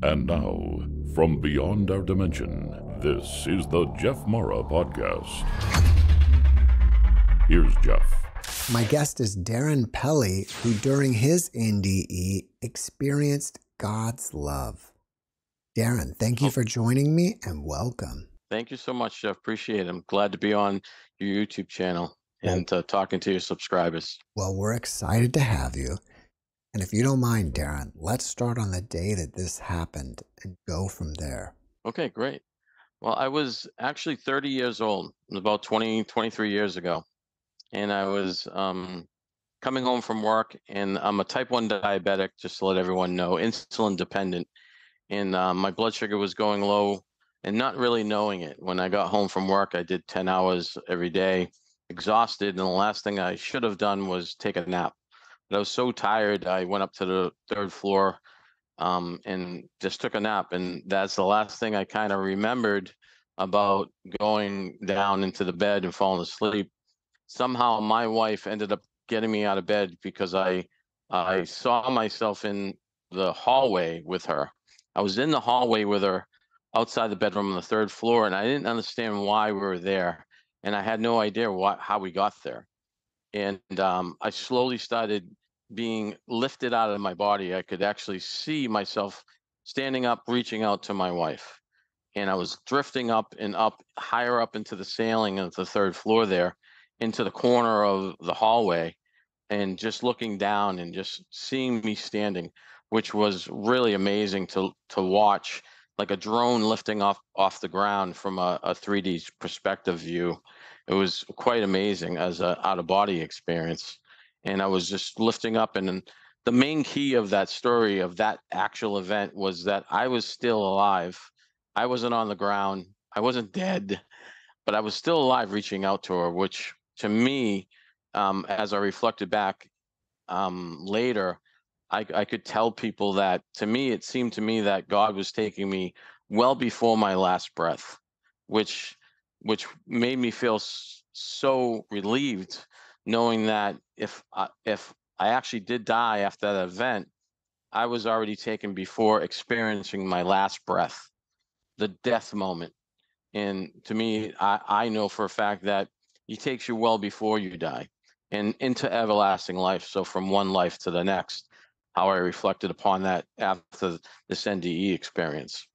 And now, from beyond our dimension, this is the Jeff Mara Podcast. Here's Jeff. My guest is Darrin Pelley, who during his NDE experienced God's love. Darrin, thank you for joining me and welcome. Thank you so much, Jeff. Appreciate it. I'm glad to be on your YouTube channel and uh, talking to your subscribers. Well, we're excited to have you. And if you don't mind, Darrin, let's start on the day that this happened and go from there. Okay, great. Well, I was actually 30 years old, about 20, 23 years ago. And I was um, coming home from work, and I'm a type 1 diabetic, just to let everyone know, insulin dependent. And uh, my blood sugar was going low and not really knowing it. When I got home from work, I did 10 hours every day, exhausted. And the last thing I should have done was take a nap. But I was so tired, I went up to the third floor um, and just took a nap. And that's the last thing I kind of remembered about going down into the bed and falling asleep. Somehow my wife ended up getting me out of bed because I I saw myself in the hallway with her. I was in the hallway with her outside the bedroom on the third floor, and I didn't understand why we were there, and I had no idea what how we got there. And um, I slowly started being lifted out of my body. I could actually see myself standing up, reaching out to my wife. And I was drifting up and up, higher up into the ceiling of the third floor there, into the corner of the hallway, and just looking down and just seeing me standing, which was really amazing to to watch, like a drone lifting off off the ground from a, a 3D perspective view. It was quite amazing as a out of body experience and I was just lifting up. And the main key of that story, of that actual event, was that I was still alive. I wasn't on the ground. I wasn't dead, but I was still alive, reaching out to her. Which, to me, um, as I reflected back um, later, I, I could tell people that to me, it seemed to me that God was taking me well before my last breath, which which made me feel so relieved knowing that if I, if I actually did die after that event, I was already taken before experiencing my last breath, the death moment. And to me, I, I know for a fact that he takes you well before you die and into everlasting life. So from one life to the next, how I reflected upon that after this NDE experience.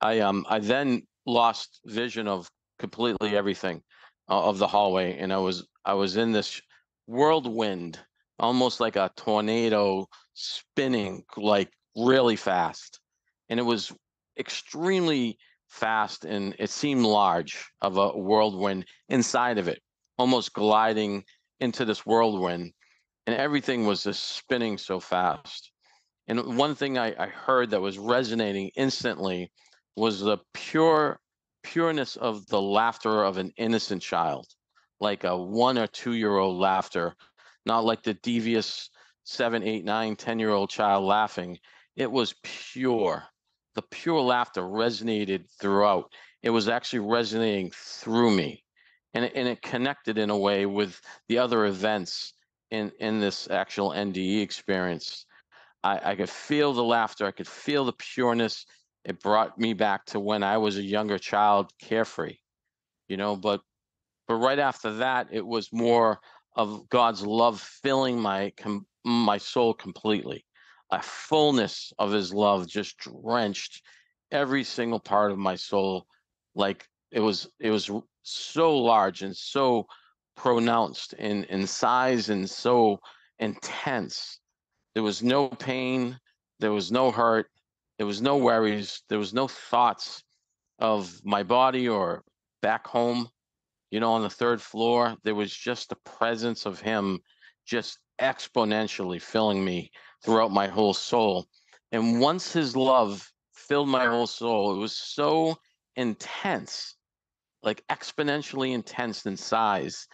I um I then lost vision of completely everything uh, of the hallway, and I was I was in this whirlwind, almost like a tornado spinning like really fast. And it was extremely fast and it seemed large of a whirlwind inside of it, almost gliding into this whirlwind. And everything was just spinning so fast. And one thing I, I heard that was resonating instantly was the pure pureness of the laughter of an innocent child like a one or two year old laughter, not like the devious seven, eight, nine, ten year old child laughing. It was pure. The pure laughter resonated throughout. It was actually resonating through me. And it, and it connected in a way with the other events in, in this actual NDE experience. I, I could feel the laughter, I could feel the pureness. It brought me back to when I was a younger child, carefree, you know, but but right after that, it was more of God's love filling my com- my soul completely. A fullness of His love just drenched every single part of my soul, like it was it was so large and so pronounced in in size and so intense. There was no pain, there was no hurt, there was no worries, there was no thoughts of my body or back home you know, on the third floor, there was just the presence of him just exponentially filling me throughout my whole soul. And once his love filled my whole soul, it was so intense, like exponentially intense in size,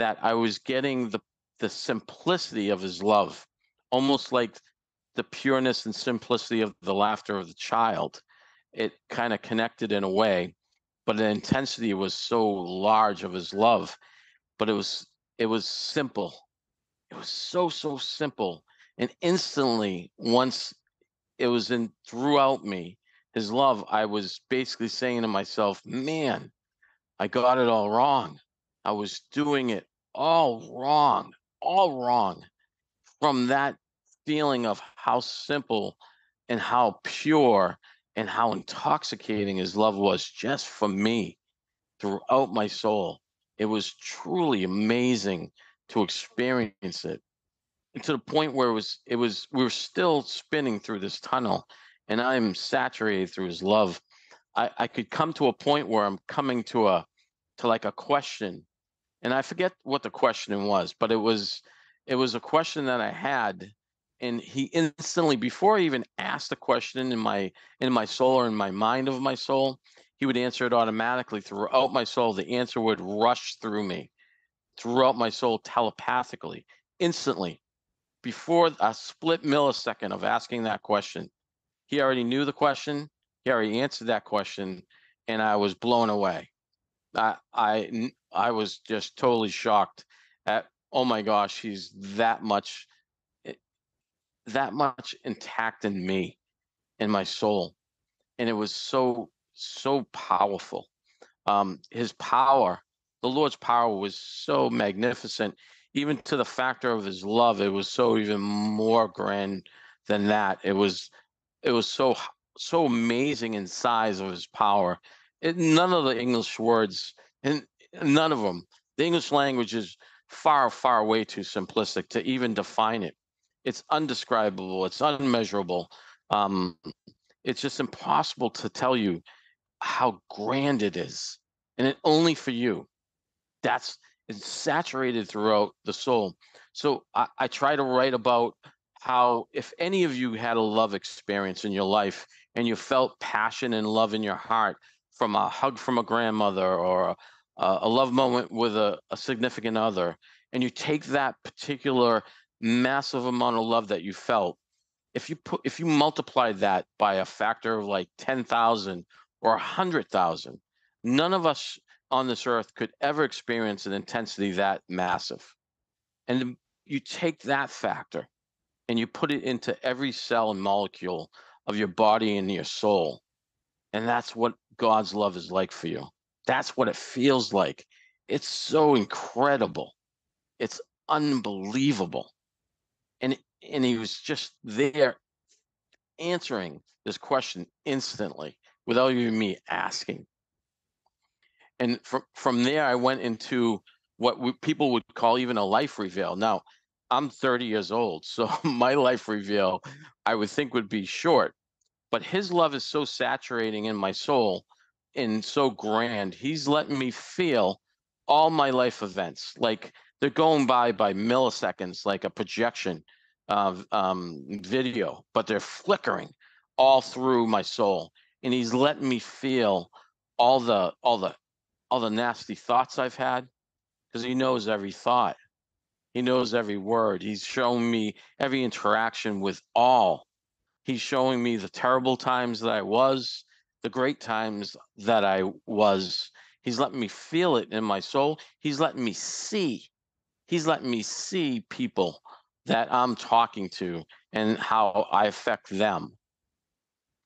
that I was getting the the simplicity of his love, almost like the pureness and simplicity of the laughter of the child. It kind of connected in a way but the intensity was so large of his love but it was it was simple it was so so simple and instantly once it was in throughout me his love, I was basically saying to myself, man, I got it all wrong. I was doing it all wrong, all wrong. From that feeling of how simple and how pure and how intoxicating his love was just for me throughout my soul. It was truly amazing to experience it to the point where it was it was we were still spinning through this tunnel and i'm saturated through his love i i could come to a point where i'm coming to a to like a question and i forget what the question was but it was it was a question that i had and he instantly before i even asked the question in my in my soul or in my mind of my soul he would answer it automatically throughout my soul the answer would rush through me throughout my soul telepathically instantly before a split millisecond of asking that question. He already knew the question. He already answered that question, and I was blown away. I I I was just totally shocked at oh my gosh, he's that much eh, that much intact in me, in my soul, and it was so so powerful. Um, his power, the Lord's power, was so magnificent even to the factor of his love, it was so even more grand than that. It was it was so so amazing in size of his power. It, none of the English words and none of them. The English language is far, far way too simplistic to even define it. It's undescribable. It's unmeasurable. Um, it's just impossible to tell you how grand it is, and it only for you. That's it's saturated throughout the soul. So I, I try to write about how if any of you had a love experience in your life and you felt passion and love in your heart from a hug from a grandmother or a, uh, a love moment with a, a significant other, and you take that particular massive amount of love that you felt, if you put if you multiply that by a factor of like 10,000 or 100,000, none of us on this earth could ever experience an intensity that massive. And you take that factor and you put it into every cell and molecule of your body and your soul. And that's what God's love is like for you. That's what it feels like. It's so incredible. It's unbelievable. And and he was just there answering this question instantly without even me asking and from from there i went into what we, people would call even a life reveal now i'm 30 years old so my life reveal i would think would be short but his love is so saturating in my soul and so grand he's letting me feel all my life events like they're going by by milliseconds like a projection of um, video but they're flickering all through my soul and he's letting me feel all the all the all the nasty thoughts I've had because he knows every thought. He knows every word. He's shown me every interaction with all. He's showing me the terrible times that I was, the great times that I was. He's letting me feel it in my soul. He's letting me see. He's letting me see people that I'm talking to and how I affect them.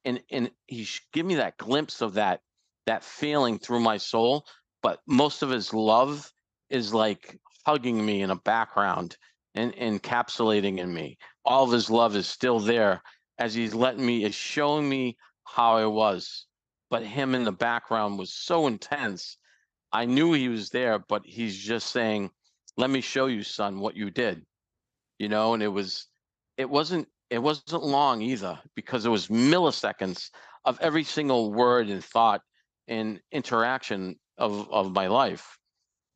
And and he give me that glimpse of that that feeling through my soul, but most of his love is like hugging me in a background and encapsulating in me. All of his love is still there as he's letting me, is showing me how I was. But him in the background was so intense. I knew he was there, but he's just saying, let me show you, son, what you did. You know, and it was, it wasn't, it wasn't long either because it was milliseconds of every single word and thought and interaction of of my life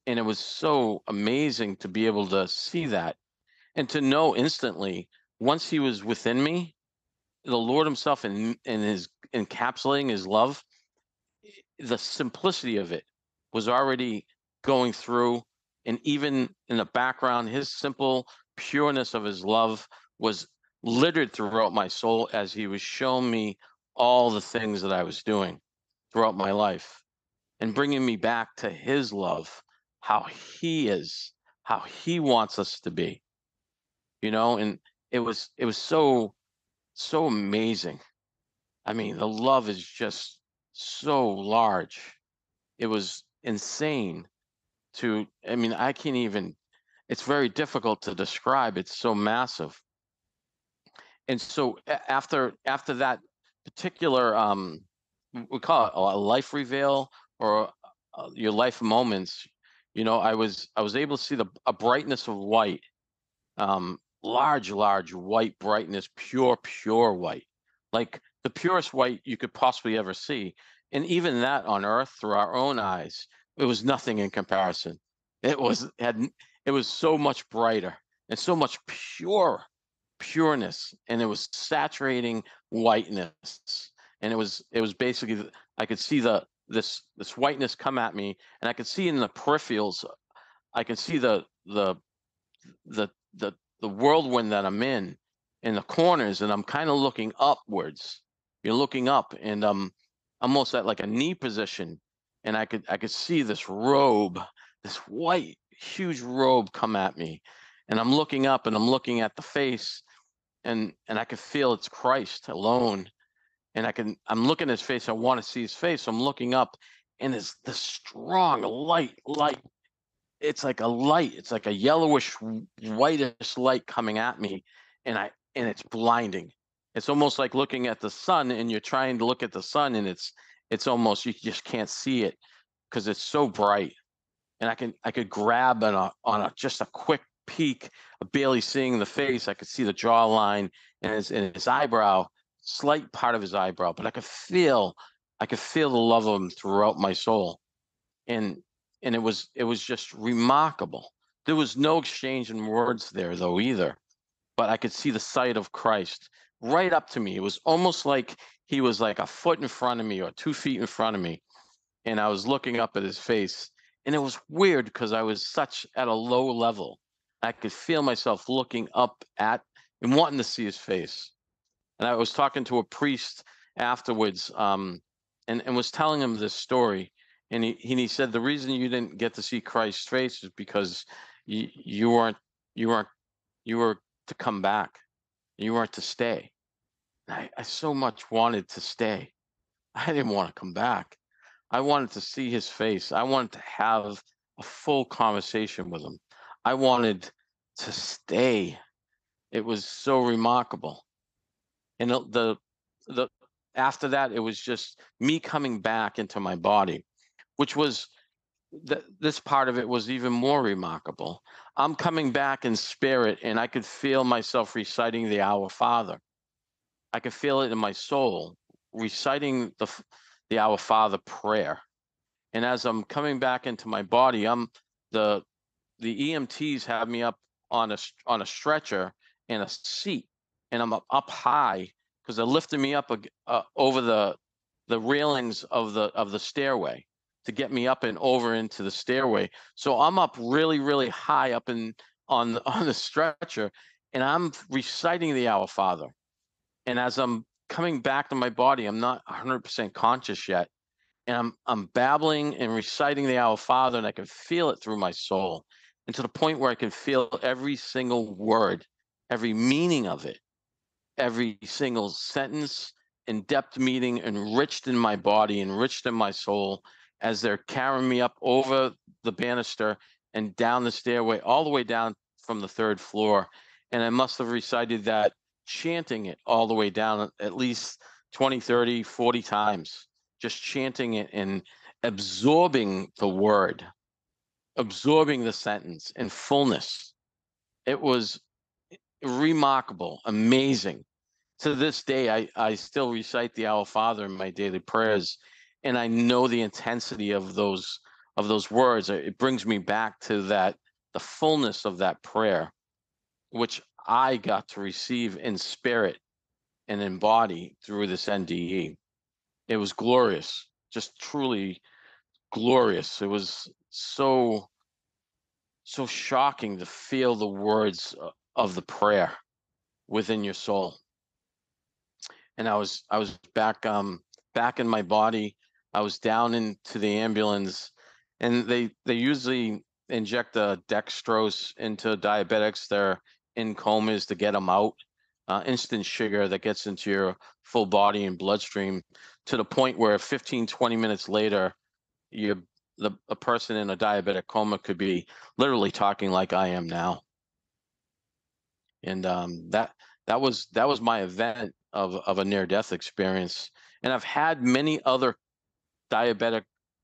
and it was so amazing to be able to see that and to know instantly once he was within me the lord himself in in his encapsulating his love the simplicity of it was already going through and even in the background his simple pureness of his love was littered throughout my soul as he was showing me all the things that i was doing throughout my life and bringing me back to his love, how he is, how he wants us to be. You know, and it was it was so so amazing. I mean, the love is just so large. It was insane to, I mean, I can't even, it's very difficult to describe. It's so massive. And so after after that particular um we call it a life reveal or uh, your life moments, you know, I was I was able to see the a brightness of white, um, large, large white brightness, pure, pure white, like the purest white you could possibly ever see. And even that on Earth, through our own eyes, it was nothing in comparison. It was had it was so much brighter and so much pure pureness, and it was saturating whiteness. And it was it was basically I could see the this this whiteness come at me, and I could see in the peripherals, I could see the the the the the whirlwind that I'm in in the corners, and I'm kind of looking upwards. You're looking up, and um, almost at like a knee position, and I could I could see this robe, this white huge robe come at me, and I'm looking up, and I'm looking at the face, and and I could feel it's Christ alone, and I can I'm looking at his face. I want to see his face. So I'm looking up, and it's the strong light, light. It's like a light. It's like a yellowish, whitish light coming at me, and I and it's blinding. It's almost like looking at the sun, and you're trying to look at the sun, and it's it's almost you just can't see it because it's so bright. And I can I could grab on a on a just a quick peek, uh, barely seeing the face. I could see the jawline and his and his eyebrow slight part of his eyebrow, but I could feel, I could feel the love of him throughout my soul, and and it was it was just remarkable. There was no exchange in words there though either, but I could see the sight of Christ right up to me. It was almost like he was like a foot in front of me or two feet in front of me, and I was looking up at his face, and it was weird because I was such at a low level. I could feel myself looking up at and wanting to see his face. And I was talking to a priest afterwards, um, and and was telling him this story, and he and he said the reason you didn't get to see Christ's face is because you you weren't you weren't you were to come back, you weren't to stay. I, I so much wanted to stay. I didn't want to come back. I wanted to see his face. I wanted to have a full conversation with him. I wanted to stay. It was so remarkable and the the after that it was just me coming back into my body which was th- this part of it was even more remarkable. I'm coming back in spirit and i could feel myself reciting the our father. I could feel it in my soul reciting the the our father prayer. And as i'm coming back into my body i'm the the emts have me up on a on a stretcher in a seat and I'm up high because they're lifting me up uh, over the the railings of the of the stairway to get me up and over into the stairway. So I'm up really really high up in on on the stretcher, and I'm reciting the Our Father. And as I'm coming back to my body, I'm not 100% conscious yet, and I'm I'm babbling and reciting the Our Father, and I can feel it through my soul, and to the point where I can feel every single word, every meaning of it every single sentence in depth meaning enriched in my body, enriched in my soul as they're carrying me up over the banister and down the stairway, all the way down from the third floor. And I must have recited that, chanting it all the way down at least 20, 30, 40 times, just chanting it and absorbing the word, absorbing the sentence in fullness. It was remarkable, amazing to this day, I, I still recite the Our Father in my daily prayers, and I know the intensity of those of those words. It brings me back to that the fullness of that prayer, which I got to receive in spirit and in body through this NDE. It was glorious, just truly glorious. It was so so shocking to feel the words of the prayer within your soul and I was I was back um back in my body. I was down into the ambulance, and they they usually inject a dextrose into diabetics. They're in comas to get them out. uh, instant sugar that gets into your full body and bloodstream to the point where 15, 20 minutes later, you the a person in a diabetic coma could be literally talking like I am now. And um, that that was that was my event of of a near death experience. And I've had many other diabetic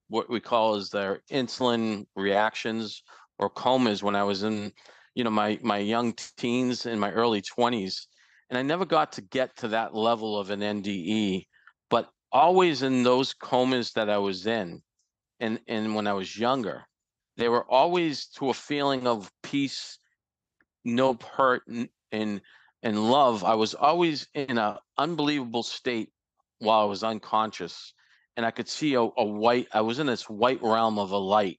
what we call is their insulin reactions or comas when I was in you know my my young teens in my early 20s and I never got to get to that level of an NDE but always in those comas that I was in and and when I was younger they were always to a feeling of peace no hurt and and, and love. I was always in a unbelievable state while I was unconscious and I could see a, a white I was in this white realm of a light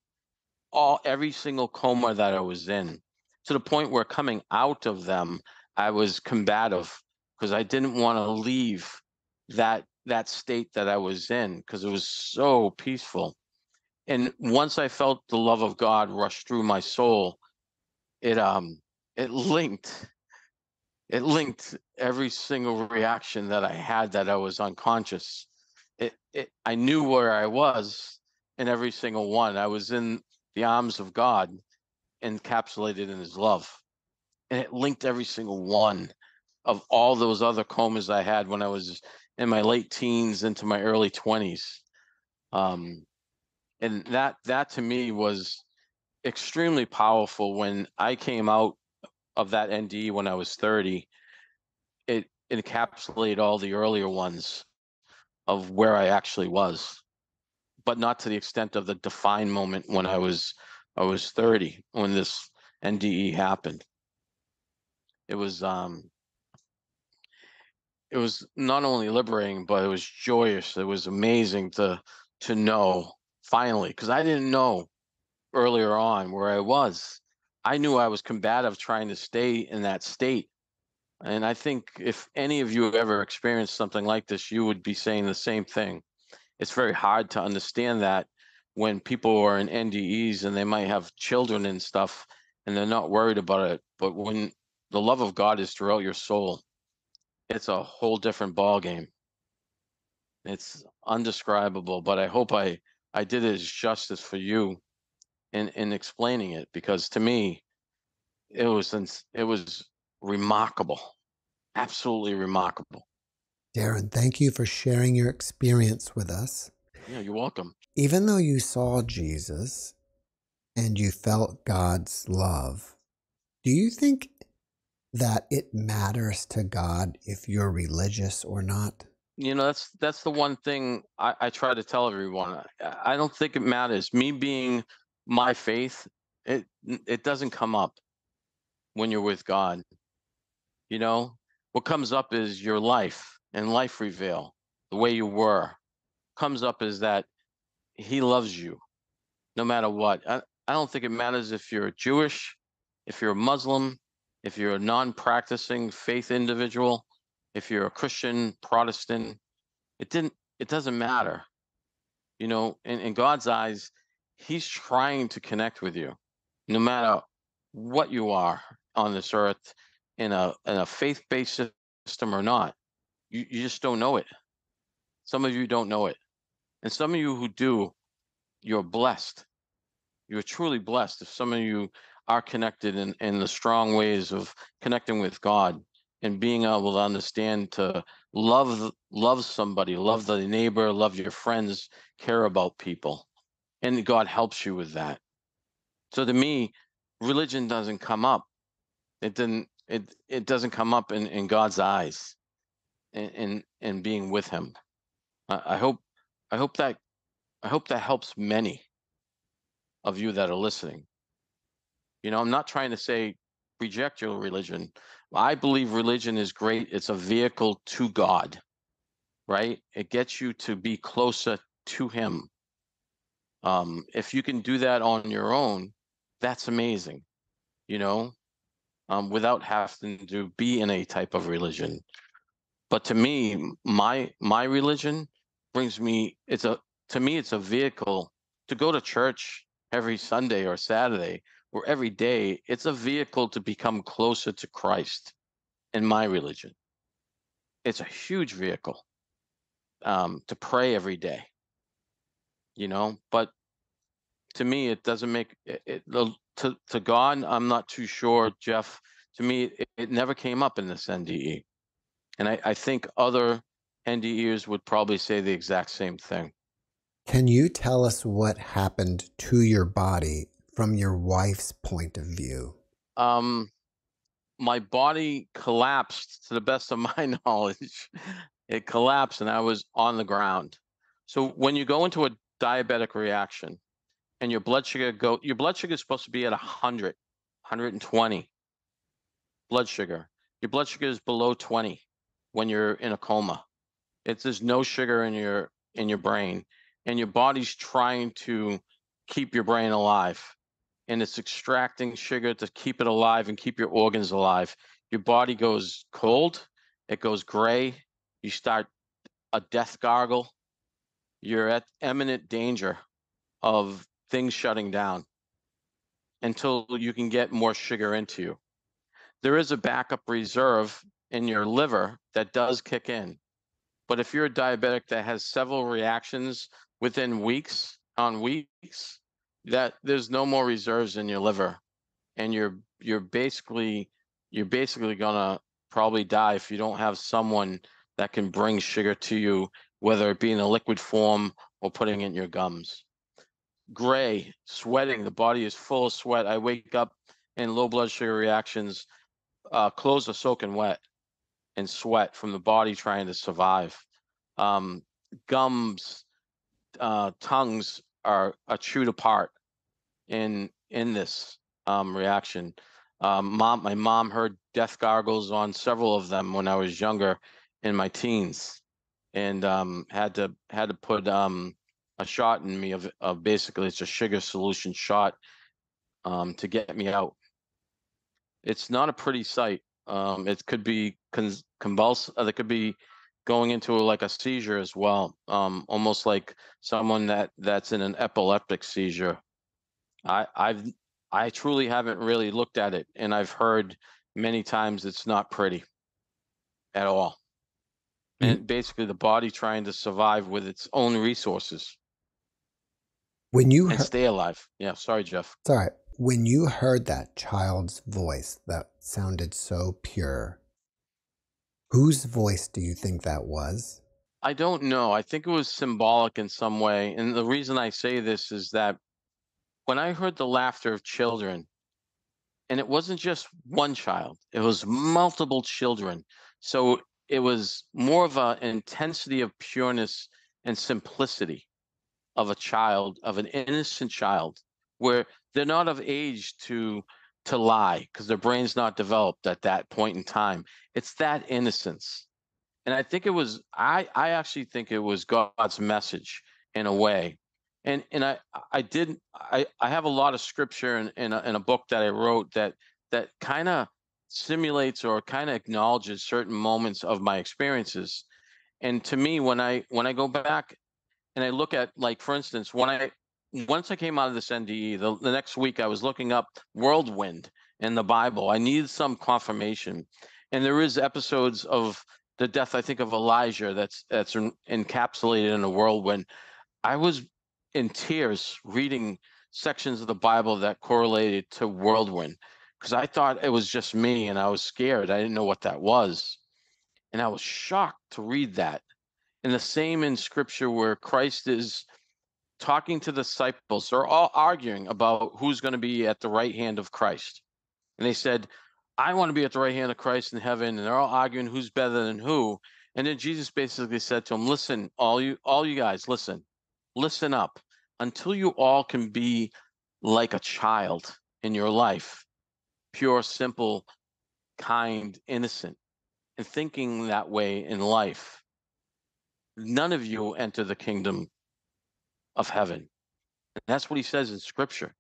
all every single coma that I was in to the point where coming out of them I was combative because I didn't want to leave that that state that I was in because it was so peaceful. And once I felt the love of God rush through my soul, it um it linked it linked every single reaction that I had that I was unconscious. It, it I knew where I was in every single one. I was in the arms of God, encapsulated in His love, and it linked every single one of all those other comas I had when I was in my late teens into my early twenties. Um, and that that to me was extremely powerful when I came out of that NDE when I was 30. It, it encapsulated all the earlier ones of where I actually was but not to the extent of the defined moment when I was I was 30 when this NDE happened. It was um it was not only liberating but it was joyous. It was amazing to to know finally because I didn't know earlier on where I was. I knew I was combative trying to stay in that state. And I think if any of you have ever experienced something like this, you would be saying the same thing it's very hard to understand that when people are in NDEs and they might have children and stuff and they're not worried about it. But when the love of God is throughout your soul, it's a whole different ball game. It's undescribable, but I hope I I did it as justice for you in in explaining it because to me it was it was remarkable, absolutely remarkable. Darrin, thank you for sharing your experience with us. Yeah, you're welcome. Even though you saw Jesus and you felt God's love, do you think that it matters to God if you're religious or not? You know, that's that's the one thing I, I try to tell everyone. I, I don't think it matters. Me being my faith, it it doesn't come up when you're with God. You know, what comes up is your life and life reveal the way you were comes up is that he loves you no matter what. I, I don't think it matters if you're jewish if you're a muslim if you're a non-practicing faith individual if you're a christian protestant it didn't it doesn't matter you know? In, in god's eyes he's trying to connect with you no matter what you are on this earth in a in a faith-based system or not you, you just don't know it. Some of you don't know it. And some of you who do, you're blessed. You're truly blessed if some of you are connected in, in the strong ways of connecting with God and being able to understand to love love somebody, love the neighbor, love your friends, care about people. And God helps you with that. So to me, religion doesn't come up. It didn't it it doesn't come up in, in God's eyes and and, being with him. I, I hope I hope that I hope that helps many of you that are listening. You know, I'm not trying to say reject your religion. I believe religion is great. It's a vehicle to God, right? It gets you to be closer to Him. Um, if you can do that on your own, that's amazing, you know, um, without having to be in a type of religion. But to me, my my religion brings me it's a to me it's a vehicle to go to church every Sunday or Saturday or every day. It's a vehicle to become closer to Christ in my religion. It's a huge vehicle um, to pray every day, you know. But to me, it doesn't make it, it the, to to God. I'm not too sure, Jeff. To me, it, it never came up in this NDE, and I, I think other NDEs would probably say the exact same thing. Can you tell us what happened to your body from your wife's point of view? Um, my body collapsed to the best of my knowledge. It collapsed and I was on the ground. So when you go into a diabetic reaction and your blood sugar go your blood sugar is supposed to be at 100, 120 blood sugar. Your blood sugar is below 20 when you're in a coma. It's there's no sugar in your in your brain and your body's trying to keep your brain alive and it's extracting sugar to keep it alive and keep your organs alive. Your body goes cold, it goes gray, you start a death gargle. You're at imminent danger of things shutting down until you can get more sugar into you. There is a backup reserve in your liver that does kick in. But if you're a diabetic that has several reactions within weeks on weeks, that there's no more reserves in your liver and you're you're basically you're basically gonna probably die if you don't have someone that can bring sugar to you whether it be in a liquid form or putting it in your gums gray sweating the body is full of sweat i wake up in low blood sugar reactions uh, clothes are soaking wet and sweat from the body trying to survive um, gums uh, tongues are, are chewed apart in in this um, reaction. Um, mom, my mom heard death gargles on several of them when I was younger, in my teens, and um, had to had to put um, a shot in me of, of basically it's a sugar solution shot um, to get me out. It's not a pretty sight. Um, it could be con- convulsive. Uh, it could be going into a, like a seizure as well, um, almost like someone that that's in an epileptic seizure. I, I've I truly haven't really looked at it, and I've heard many times it's not pretty at all. Mhm. And basically, the body trying to survive with its own resources When you and stay alive. Yeah, sorry, Jeff. it's all right. When you heard that child's voice that sounded so pure, whose voice do you think that was? I don't know. I think it was symbolic in some way. And the reason I say this is that when I heard the laughter of children, and it wasn't just one child, it was multiple children. So it was more of an intensity of pureness and simplicity of a child, of an innocent child, where they're not of age to to lie because their brain's not developed at that point in time. It's that innocence. And I think it was I I actually think it was God's message in a way. And and I I didn't. I I have a lot of scripture in in a, in a book that I wrote that that kind of simulates or kind of acknowledges certain moments of my experiences. And to me when I when I go back and I look at like for instance when I once I came out of this NDE, the, the next week I was looking up whirlwind in the Bible. I needed some confirmation, and there is episodes of the death I think of Elijah that's that's encapsulated in a whirlwind. I was in tears reading sections of the Bible that correlated to whirlwind because I thought it was just me and I was scared. I didn't know what that was, and I was shocked to read that. And the same in Scripture where Christ is talking to the disciples. They're all arguing about who's going to be at the right hand of Christ. And they said, I want to be at the right hand of Christ in heaven. And they're all arguing who's better than who. And then Jesus basically said to them, Listen, all you all you guys, listen, listen up. Until you all can be like a child in your life, pure, simple, kind, innocent, and thinking that way in life, none of you enter the kingdom of heaven. And that's what he says in scripture.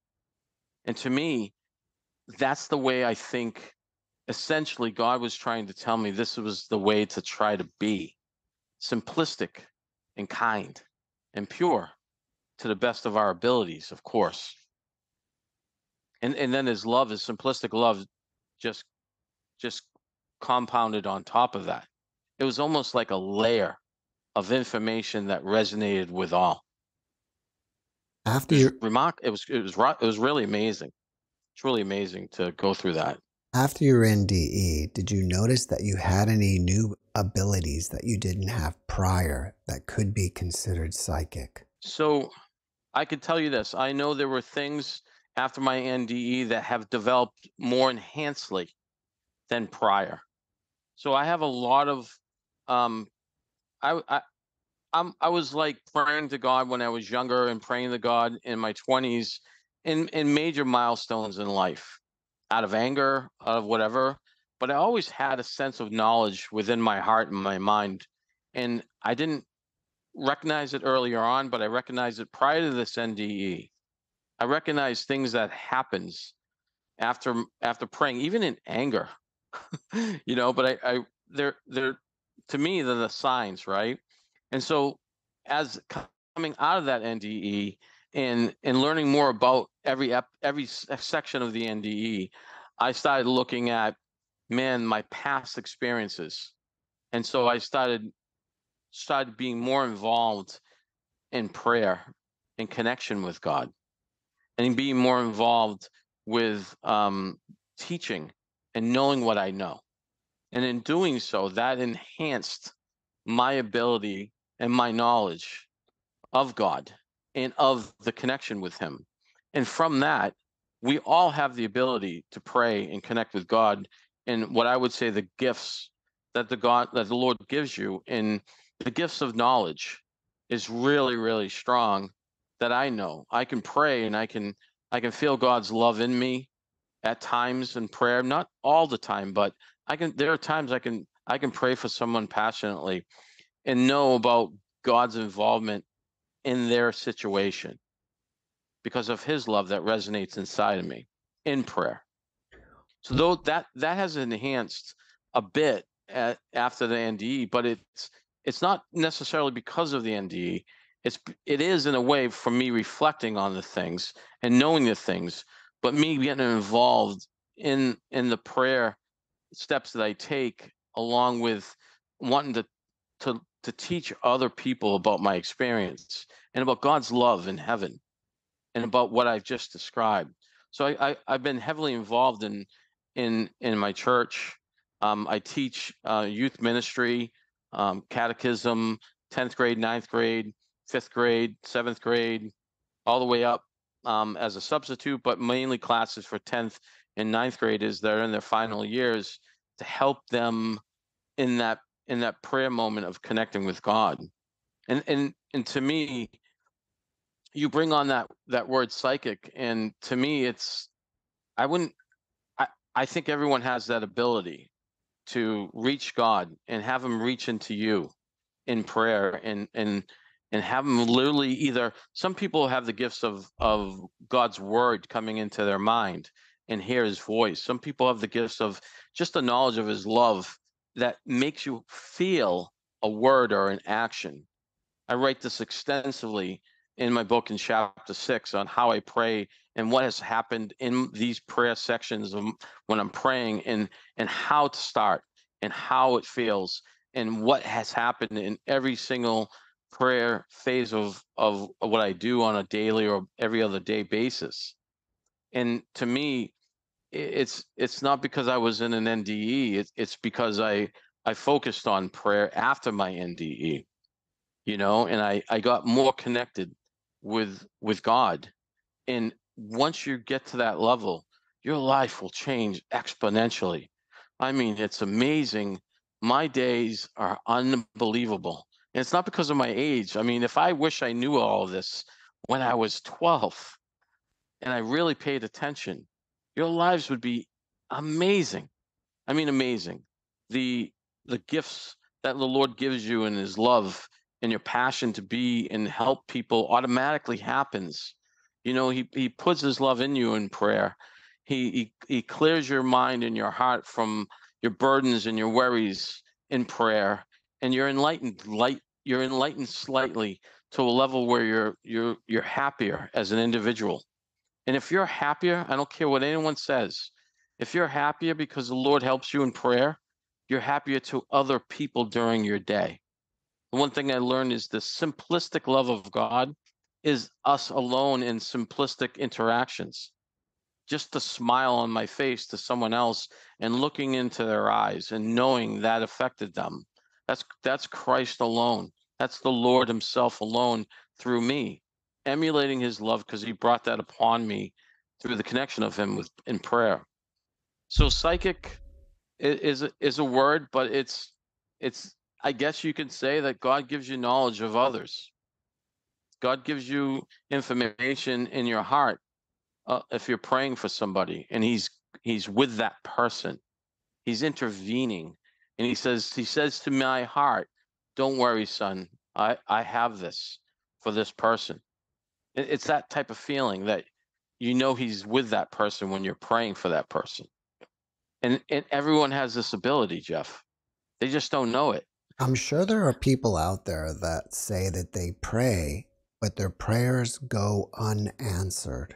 And to me, that's the way I think essentially God was trying to tell me this was the way to try to be simplistic and kind and pure to the best of our abilities, of course. And and then his love, his simplistic love just just compounded on top of that. It was almost like a layer of information that resonated with all. After your remark it was it was it was really amazing. It's really amazing to go through that. after your NDE, did you notice that you had any new abilities that you didn't have prior that could be considered psychic? So I could tell you this. I know there were things after my NDE that have developed more enhancedly than prior. So I have a lot of um I I I'm I was like praying to God when I was younger and praying to God in my 20s in in major milestones in life out of anger, out of whatever, but I always had a sense of knowledge within my heart and my mind and I didn't recognize it earlier on, but I recognized it prior to this NDE. I recognize things that happens after after praying, even in anger, you know. But I, I they're they're to me they're the signs, right? And so as coming out of that NDE and and learning more about every ep, every section of the NDE, I started looking at man my past experiences, and so I started started being more involved in prayer in connection with God and being more involved with um, teaching and knowing what I know. And in doing so, that enhanced my ability and my knowledge of God and of the connection with Him. And from that, we all have the ability to pray and connect with God in what I would say the gifts that the God that the Lord gives you in the gifts of knowledge is really, really strong that I know. I can pray and I can I can feel God's love in me at times in prayer, not all the time, but I can there are times I can I can pray for someone passionately and know about God's involvement in their situation because of his love that resonates inside of me in prayer. So though that that has enhanced a bit at, after the NDE, but it's it's not necessarily because of the NDE. It's it is in a way for me reflecting on the things and knowing the things, but me getting involved in in the prayer steps that I take along with wanting to to to teach other people about my experience and about God's love in heaven and about what I've just described. So I, I I've been heavily involved in in in my church. Um, I teach uh, youth ministry, um, catechism, tenth grade, 9th grade, fifth grade, seventh grade, all the way up um, as a substitute, but mainly classes for tenth and 9th graders that are in their final years to help them in that in that prayer moment of connecting with God. And and and to me, you bring on that that word psychic, and to me, it's I wouldn't I I think everyone has that ability to reach God and have Him reach into you in prayer and and and have Him literally either some people have the gifts of of God's word coming into their mind and hear His voice. Some people have the gifts of just the knowledge of His love that makes you feel a word or an action. I write this extensively in my book in chapter six on how I pray and what has happened in these prayer sections of when I'm praying and and how to start and how it feels and what has happened in every single prayer phase of of what I do on a daily or every other day basis. And to me, it's it's not because I was in an NDE. It's it's because I I focused on prayer after my NDE, you know, and I I got more connected with with God. And once you get to that level, your life will change exponentially. I mean, it's amazing. My days are unbelievable. And it's not because of my age. I mean, if I wish I knew all this when I was 12 and I really paid attention, your lives would be amazing. I mean, amazing. The the gifts that the Lord gives you in His love and your passion to be and help people automatically happens. You know, He He puts His love in you in prayer. He He, he clears your mind and your heart from your burdens and your worries in prayer, and you're enlightened. Light, you're enlightened slightly to a level where you're you're you're happier as an individual. And if you're happier, I don't care what anyone says. If you're happier because the Lord helps you in prayer, you're happier to other people during your day. The one thing I learned is the simplistic love of God is us alone in simplistic interactions. Just a smile on my face to someone else and looking into their eyes and knowing that affected them. That's that's Christ alone. That's the Lord Himself alone through me, emulating His love because He brought that upon me through the connection of Him with in prayer. So psychic is is a word, but it's it's I guess you can say that God gives you knowledge of others. God gives you information in your heart uh, if you're praying for somebody, and He's He's with that person. He's intervening, and He says He says to my heart, "Don't worry, son. I I have this for this person." It's that type of feeling that you know He's with that person when you're praying for that person. And and everyone has this ability jeff. They just don't know it. I'm sure there are people out there that say that they pray but their prayers go unanswered.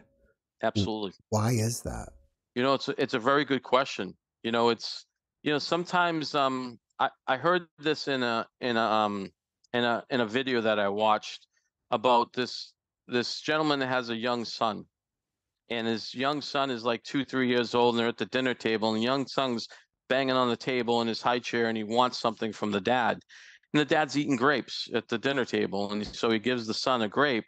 Absolutely. why is that? You know it's a, it's a very good question. You know it's you know sometimes um i i heard this in a in a um in a in a video that i watched about this this gentleman has a young son. And his young son is like two, three years old, and they're at the dinner table, and the young son's banging on the table in his high chair, and he wants something from the dad. And the dad's eating grapes at the dinner table, and so he gives the son a grape,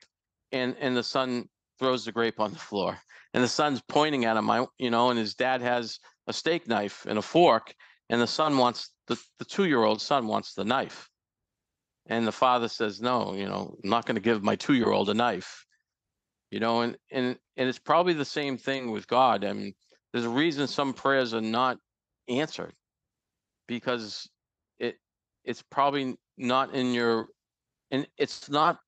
and and the son throws the grape on the floor, and the son's pointing at him, I, you know, and his dad has a steak knife and a fork, and the son wants the the two year old son wants the knife, and the father says, no, you know, I'm not going to give my two year old a knife. You know and and and it's probably the same thing with god. I mean there's a reason some prayers are not answered because it it's probably not in your and it's not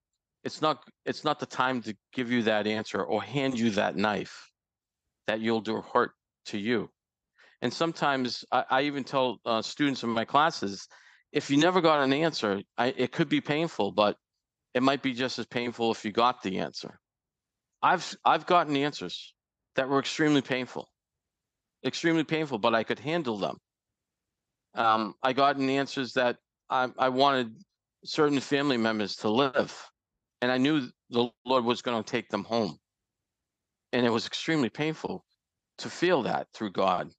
it's not it's not the time to give you that answer or hand you that knife that you'll do hurt to you. And sometimes i, I even tell uh, students in my classes if you never got an answer I, it could be painful but it might be just as painful if you got the answer I've I've gotten answers that were extremely painful, extremely painful, but I could handle them. Um, I gotten answers that I, I wanted certain family members to live, and I knew the Lord was going to take them home, and it was extremely painful to feel that through God.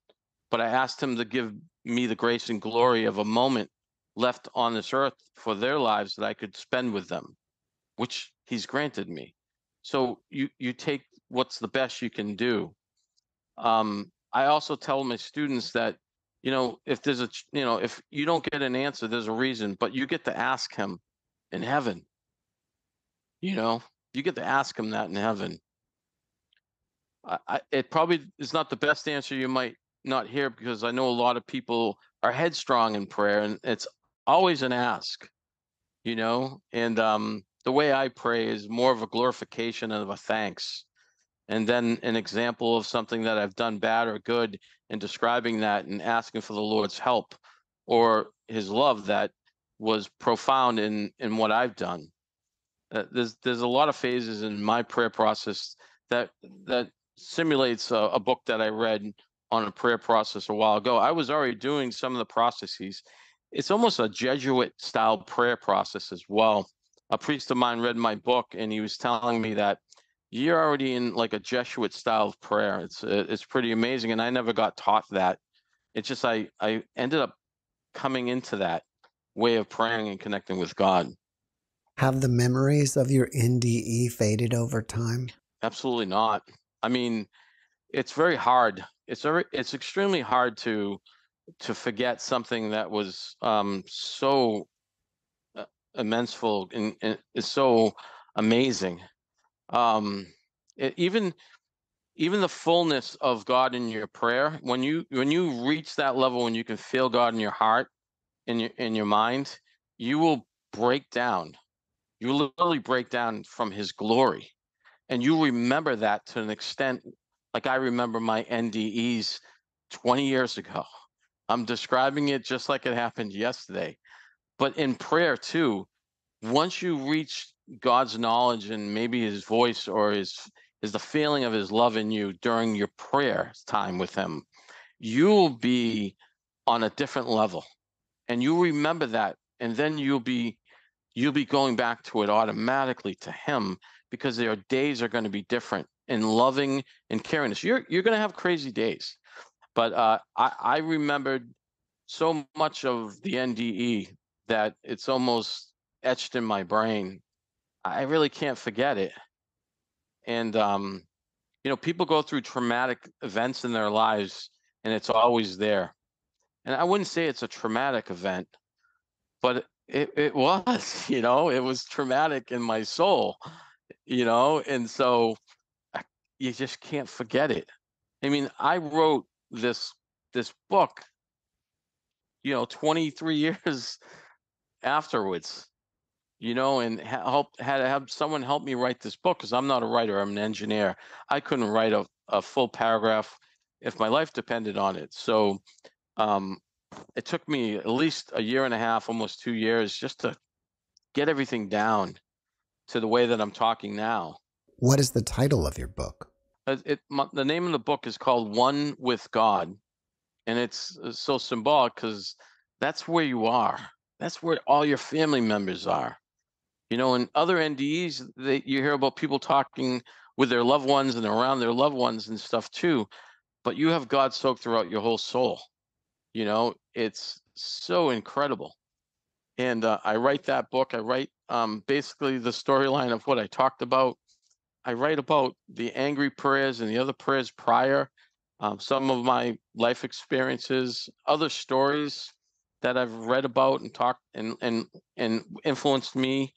But I asked Him to give me the grace and glory of a moment left on this earth for their lives that I could spend with them, which He's granted me. So you you take what's the best you can do. Um, I also tell my students that you know if there's a you know if you don't get an answer, there's a reason, but you get to ask him in heaven. You know, you get to ask him that in heaven. I, I, it probably is not the best answer you might not hear because I know a lot of people are headstrong in prayer, and it's always an ask. You know, and um, the way I pray is more of a glorification of a thanks. And then an example of something that I've done bad or good and describing that and asking for the Lord's help or his love that was profound in in what I've done. Uh, there's there's a lot of phases in my prayer process that that simulates a, a book that I read on a prayer process a while ago. I was already doing some of the processes. It's almost a Jesuit style prayer process as well a priest of mine read my book and he was telling me that you're already in like a Jesuit style of prayer. It's uh, it's pretty amazing, and I never got taught that. It's just I I ended up coming into that way of praying and connecting with God. Have the memories of your NDE faded over time? Absolutely not. I mean, it's very hard. It's very it's extremely hard to to forget something that was um, so immenseful and, and is so amazing. Um, it, even even the fullness of God in your prayer, when you when you reach that level when you can feel God in your heart, in your in your mind, you will break down. You literally break down from His glory, and you remember that to an extent. Like I remember my NDEs 20 years ago. I'm describing it just like it happened yesterday. But in prayer too, once you reach God's knowledge and maybe his voice or his is the feeling of his love in you during your prayer time with him, you'll be on a different level. And you remember that, and then you'll be you'll be going back to it automatically to him because their days are going to be different in loving and caringness. You're you're going to have crazy days, but uh, I I remembered so much of the NDE that it's almost etched in my brain. I really can't forget it. And um, you know, people go through traumatic events in their lives, and it's always there. And I wouldn't say it's a traumatic event, but it, it was, you know, it was traumatic in my soul, you know, and so you just can't forget it. I mean, I wrote this this book, you know, 23 years afterwards, you know, and help had to have someone help me write this book because I'm not a writer, I'm an engineer. I couldn't write a, a full paragraph if my life depended on it. So um, it took me at least a year and a half, almost two years, just to get everything down to the way that I'm talking now. What is the title of your book? It, my, the name of the book is called One with God, and it's, it's so symbolic because that's where you are. That's where all your family members are. You know, in other NDEs, they, you hear about people talking with their loved ones and around their loved ones and stuff too, but you have God soaked throughout your whole soul. You know, it's so incredible. And uh, I write that book. I write um, basically the storyline of what I talked about. I write about the angry prayers and the other prayers prior, um, some of my life experiences, other stories that I've read about and talked and and and influenced me,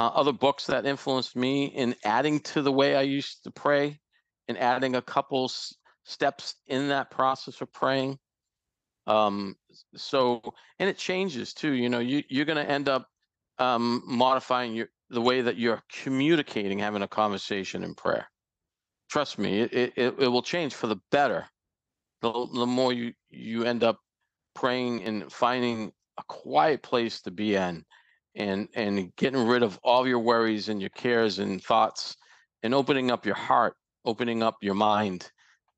uh, other books that influenced me in adding to the way I used to pray, and adding a couple s- steps in that process of praying. Um so and it changes too you know you you're going to end up um modifying your the way that you're communicating having a conversation in prayer. Trust me it it, it will change for the better. The, the more you you end up praying and finding a quiet place to be in and and getting rid of all your worries and your cares and thoughts and opening up your heart opening up your mind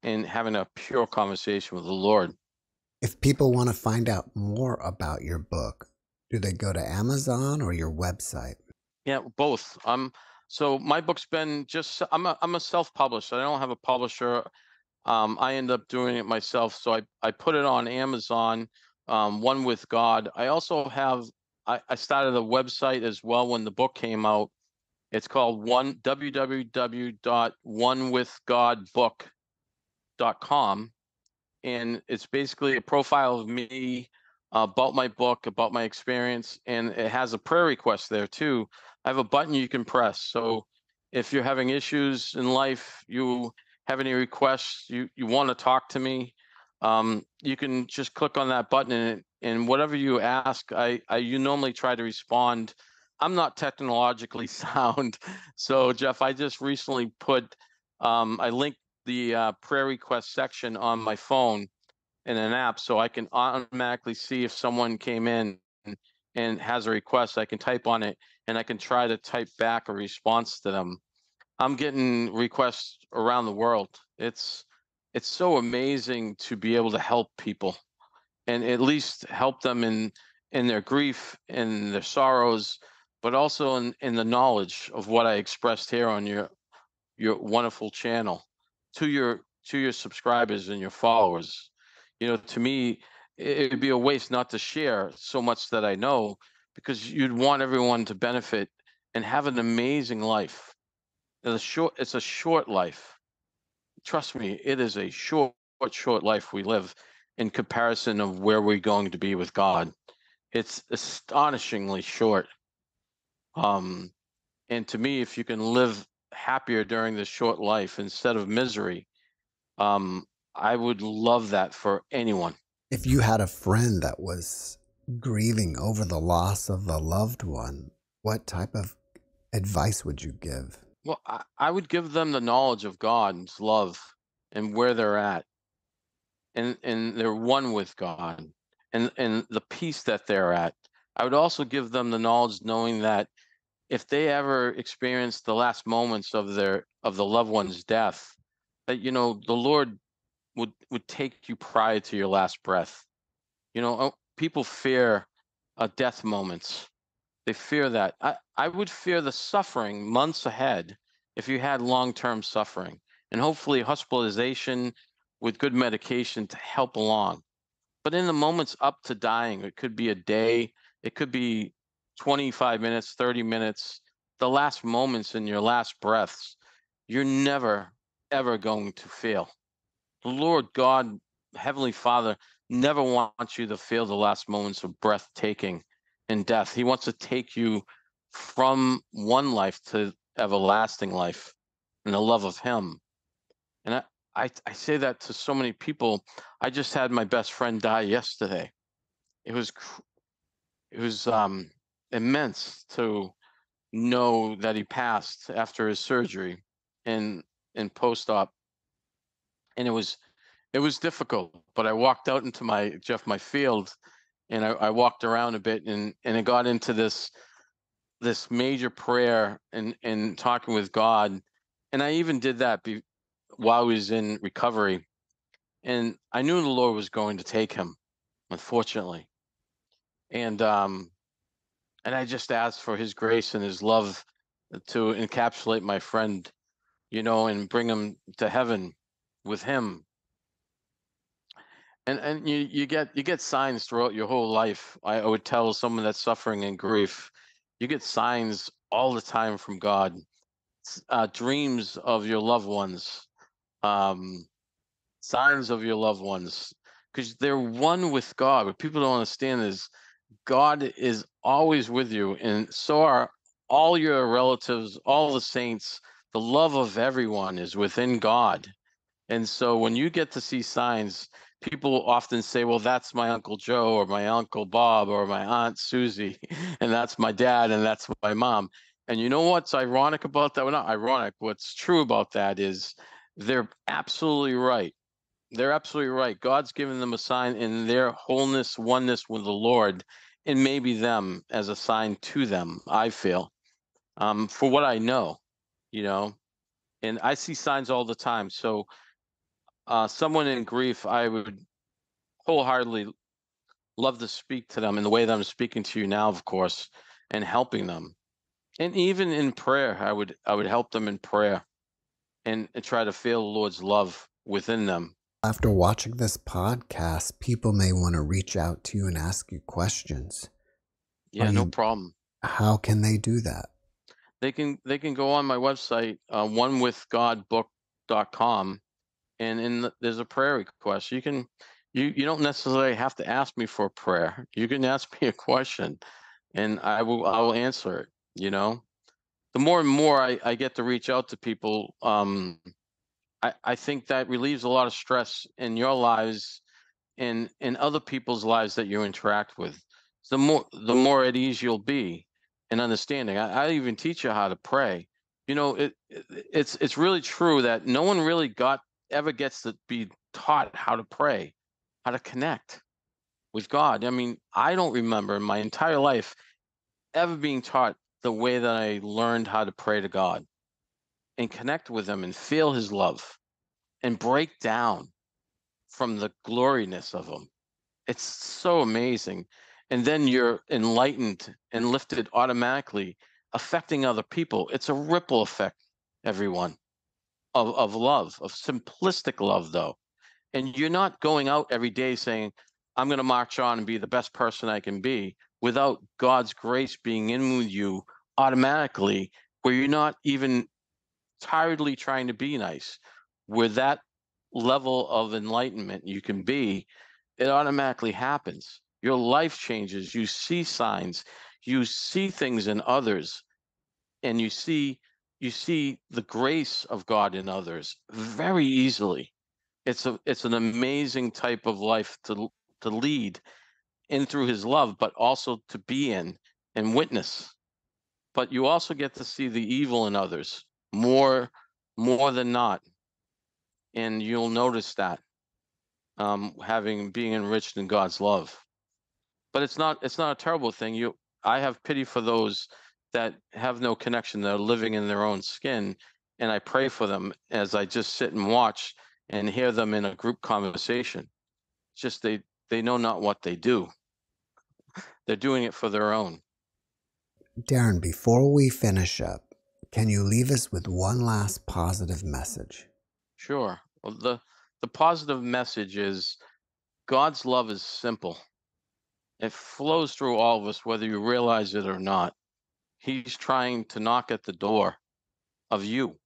and having a pure conversation with the lord. If people want to find out more about your book, do they go to Amazon or your website? Yeah, both. Um, so my book's been just I'm a I'm a self-published. I don't have a publisher. Um, I end up doing it myself. So I I put it on Amazon. Um, One with God. I also have I, I started a website as well when the book came out. It's called one www.onewithgodbook.com and it's basically a profile of me uh, about my book, about my experience, and it has a prayer request there too. I have a button you can press. So if you're having issues in life, you have any requests, you you want to talk to me, um, you can just click on that button and and whatever you ask, I, I you normally try to respond. I'm not technologically sound, so Jeff, I just recently put um, I linked the uh, prayer request section on my phone in an app so I can automatically see if someone came in and, has a request. I can type on it and I can try to type back a response to them. I'm getting requests around the world. It's it's so amazing to be able to help people and at least help them in in their grief and their sorrows, but also in, in the knowledge of what I expressed here on your your wonderful channel to your to your subscribers and your followers. You know, to me, it would be a waste not to share so much that I know because you'd want everyone to benefit and have an amazing life. It's a short, it's a short life. Trust me, it is a short, short life we live in comparison of where we're going to be with God. It's astonishingly short. Um, and to me, if you can live happier during this short life instead of misery. Um, I would love that for anyone. If you had a friend that was grieving over the loss of a loved one, what type of advice would you give? Well, I, I would give them the knowledge of God's love and where they're at. And and they're one with God and, and the peace that they're at. I would also give them the knowledge knowing that if they ever experience the last moments of their of the loved one's death that you know the lord would would take you prior to your last breath You know, uh, people fear uh, death moments. They fear that. I, I would fear the suffering months ahead if you had long term suffering and hopefully hospitalization with good medication to help along. But in the moments up to dying, it could be a day, it could be 25 minutes, 30 minutes, the last moments in your last breaths, you're never, ever going to fail. The Lord God, Heavenly Father, never wants you to feel the last moments of breathtaking in death. He wants to take you from one life to everlasting life and the love of Him. And I, I, I say that to so many people. I just had my best friend die yesterday. It was it was um, immense to know that he passed after his surgery and in post-op and it was it was difficult but i walked out into my jeff my field and I, I walked around a bit and and it got into this this major prayer and and talking with god and i even did that be, while I was in recovery. And I knew the Lord was going to take him, unfortunately. And um and I just asked for his grace and his love to encapsulate my friend, you know, and bring him to heaven with him. And and you you get you get signs throughout your whole life. I, I would tell someone that's suffering and grief, you get signs all the time from God. Uh, dreams of your loved ones, um, signs of your loved ones because they're one with God. What people don't understand is God is always with you, and so are all your relatives, all the saints. The love of everyone is within God. And so when you get to see signs, people often say, well, that's my Uncle Joe or my Uncle Bob or my Aunt Susie, and that's my dad and that's my mom. And you know what's ironic about that? Well, not ironic. What's true about that is they're absolutely right. They're absolutely right. God's given them a sign in their wholeness, oneness with the Lord, and maybe them as a sign to them, I feel, um, for what I know, you know, and I see signs all the time. So, uh, someone in grief, I would wholeheartedly love to speak to them in the way that I'm speaking to you now, of course, and helping them. And even in prayer, I would I would help them in prayer and, and try to feel the Lord's love within them. After watching this podcast, people may want to reach out to you and ask you questions. Yeah, no problem. How can they do that? They can they can go on my website, uh, onewithgodbook.com, and in the, there's a prayer request. You can you you don't necessarily have to ask me for a prayer. You can ask me a question, and I will I will answer it. You know, the more and more I, I get to reach out to people, um, I, I think that relieves a lot of stress in your lives and in other people's lives that you interact with. The more the more at ease you'll be in understanding. I, I even teach you how to pray. You know, it it's it's really true that no one really got ever gets to be taught how to pray, how to connect with God. I mean, I don't remember in my entire life ever being taught the way that I learned how to pray to God and connect with Him and feel His love and break down from the gloriness of Him. It's so amazing. And then you're enlightened and lifted automatically, affecting other people. It's a ripple effect, everyone, of, of love, of simplistic love, though. And you're not going out every day saying, I'm going to march on and be the best person I can be without God's grace being in with you automatically where you're not even tiredly trying to be nice. Where that level of enlightenment you can be it automatically happens. Your life changes. You see signs. You see things in others. And you see you see the grace of god in others very easily. It's a it's an amazing type of life to to lead in through his love but also to be in and witness. But you also get to see the evil in others more more than not. And you'll notice that um, having being enriched in god's love. But it's not it's not a terrible thing. You i have pity for those that have no connection that are living in their own skin and i pray for them as i just sit and watch and hear them in a group conversation it's just they they know not what they do. They're doing it for their own. Darrin, before we finish up, can you leave us with one last positive message? Sure. Well, the the positive message is God's love is simple. It flows through all of us, whether you realize it or not. He's trying to knock at the door of you.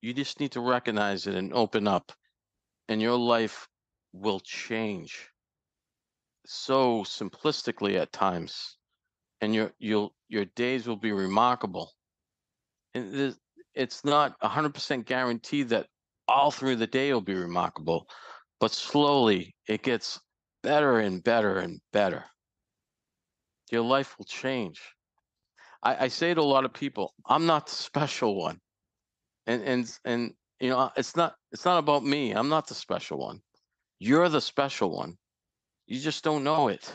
You just need to recognize it and open up, and your life will change so simplistically at times and your you'll your days will be remarkable. And it's not 100% guaranteed that all through the day will be remarkable but slowly it gets better and better and better. Your life will change I, I say to a lot of people i'm not the special one. And and and you know it's not it's not about me i'm not the special one. You're the special one. You just don't know it.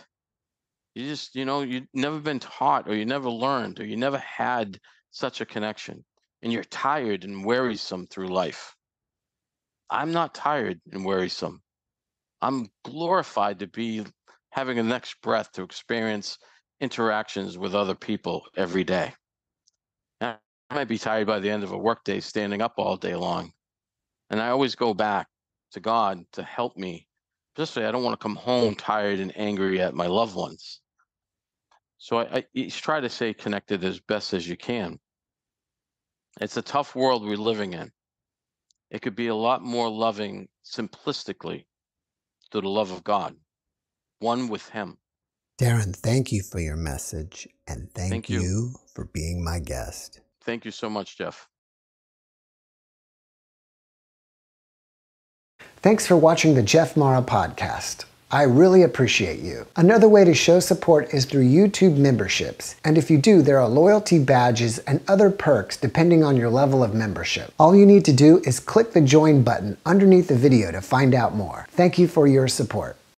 You just you know you've never been taught or you never learned or you never had such a connection and you're tired and wearisome through life. I'm not tired and wearisome i'm glorified to be having a next breath to experience interactions with other people every day i might be tired by the end of a workday standing up all day long and i always go back to god to help me especially i don't want to come home tired and angry at my loved ones so I, I try to stay connected as best as you can. It's a tough world we're living in. It could be a lot more loving simplistically through the love of God, one with Him. Darrin, thank you for your message and thank, Thank you. you. for being my guest. Thank you so much, Jeff. Thanks for watching the Jeff Mara podcast. I really appreciate you. Another way to show support is through YouTube memberships. And if you do, there are loyalty badges and other perks depending on your level of membership. All you need to do is click the join button underneath the video to find out more. Thank you for your support.